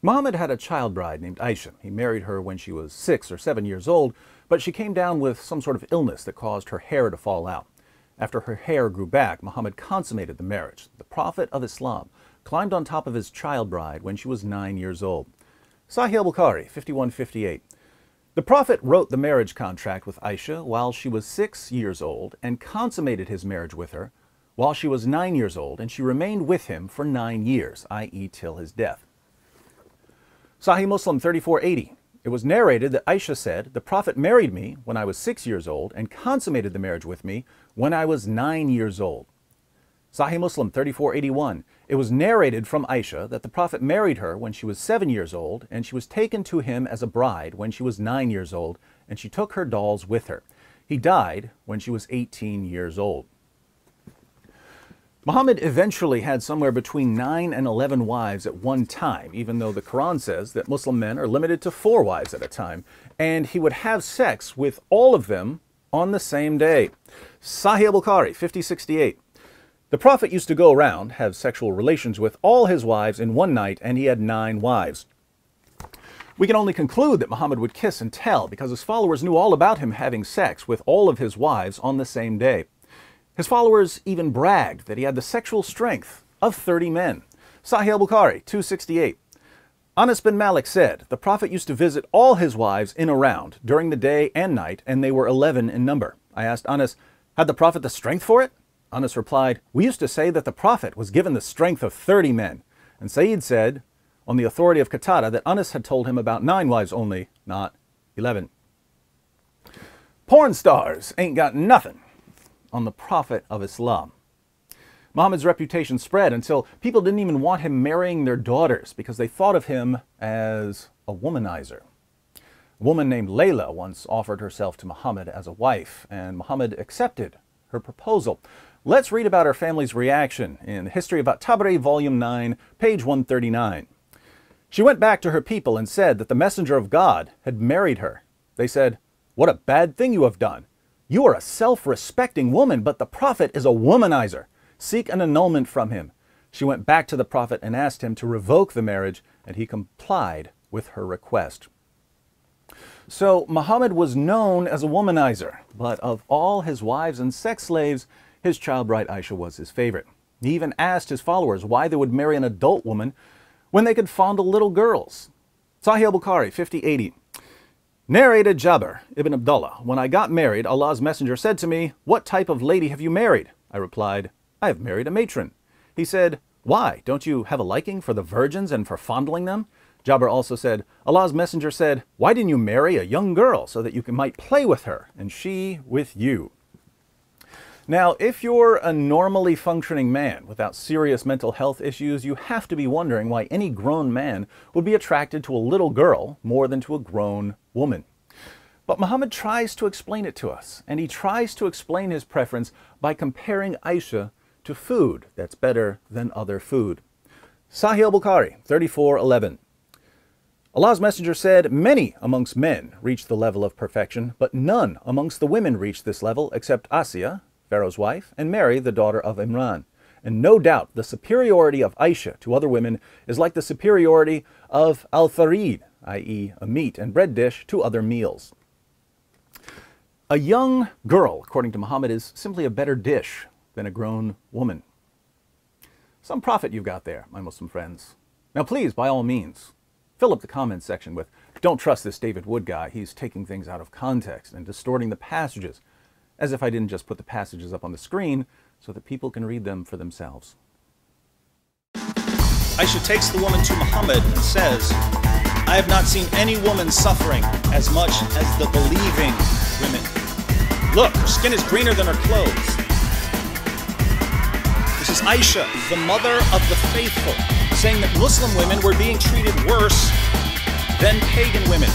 Muhammad had a child bride named Aisha. He married her when she was six or seven years old, but she came down with some sort of illness that caused her hair to fall out. After her hair grew back, Muhammad consummated the marriage. The Prophet of Islam climbed on top of his child bride when she was nine years old. Sahih al-Bukhari, 5158. The Prophet wrote the marriage contract with Aisha while she was six years old and consummated his marriage with her while she was nine years old, and she remained with him for nine years, i.e., till his death. Sahih Muslim 3480. It was narrated that Aisha said, The Prophet married me when I was six years old and consummated the marriage with me when I was nine years old. Sahih Muslim 3481. It was narrated from Aisha that the Prophet married her when she was seven years old, and she was taken to him as a bride when she was nine years old, and she took her dolls with her. He died when she was 18 years old. Muhammad eventually had somewhere between 9 and 11 wives at one time, even though the Quran says that Muslim men are limited to four wives at a time, and he would have sex with all of them on the same day. Sahih al-Bukhari, 5068. The Prophet used to go around, have sexual relations with all his wives in one night, and he had nine wives. We can only conclude that Muhammad would kiss and tell because his followers knew all about him having sex with all of his wives on the same day. His followers even bragged that he had the sexual strength of 30 men. Sahih al-Bukhari, 268. Anas bin Malik said, The Prophet used to visit all his wives in a round during the day and night, and they were 11 in number. I asked Anas, Had the Prophet the strength for it? Anas replied, We used to say that the Prophet was given the strength of 30 men. And Sa'id said, on the authority of Qatada, that Anas had told him about nine wives only, not 11. Porn stars ain't got nothing on the Prophet of Islam. Muhammad's reputation spread until people didn't even want him marrying their daughters because they thought of him as a womanizer. A woman named Layla once offered herself to Muhammad as a wife, and Muhammad accepted her proposal. Let's read about her family's reaction in the History of At-Tabari, Volume 9, page 139. She went back to her people and said that the messenger of God had married her. They said, What a bad thing you have done. You are a self-respecting woman, but the prophet is a womanizer. Seek an annulment from him. She went back to the prophet and asked him to revoke the marriage, and he complied with her request. So Muhammad was known as a womanizer, but of all his wives and sex slaves, his child bride Aisha was his favorite. He even asked his followers why they would marry an adult woman when they could fondle little girls. Sahih al-Bukhari, 5080. Narrated Jabir ibn Abdullah, When I got married, Allah's messenger said to me, What type of lady have you married? I replied, I have married a matron. He said, Why? Don't you have a liking for the virgins and for fondling them? Jabir also said, Allah's messenger said, Why didn't you marry a young girl so that you might play with her and she with you? Now, if you're a normally functioning man without serious mental health issues, you have to be wondering why any grown man would be attracted to a little girl more than to a grown woman. But Muhammad tries to explain it to us, and he tries to explain his preference by comparing Aisha to food that's better than other food. Sahih al-Bukhari, 3411. Allah's Messenger said, Many amongst men reach the level of perfection, but none amongst the women reach this level except Asiya, Pharaoh's wife, and Mary, the daughter of Imran. And no doubt the superiority of Aisha to other women is like the superiority of al-tharid, i.e. a meat and bread dish, to other meals. A young girl, according to Muhammad, is simply a better dish than a grown woman. Some prophet you've got there, my Muslim friends. Now please, by all means, fill up the comments section with, don't trust this David Wood guy, he's taking things out of context and distorting the passages, as if I didn't just put the passages up on the screen so that people can read them for themselves. Aisha takes the woman to Muhammad and says, I have not seen any woman suffering as much as the believing women. Look, her skin is greener than her clothes. This is Aisha, the mother of the faithful, saying that Muslim women were being treated worse than pagan women.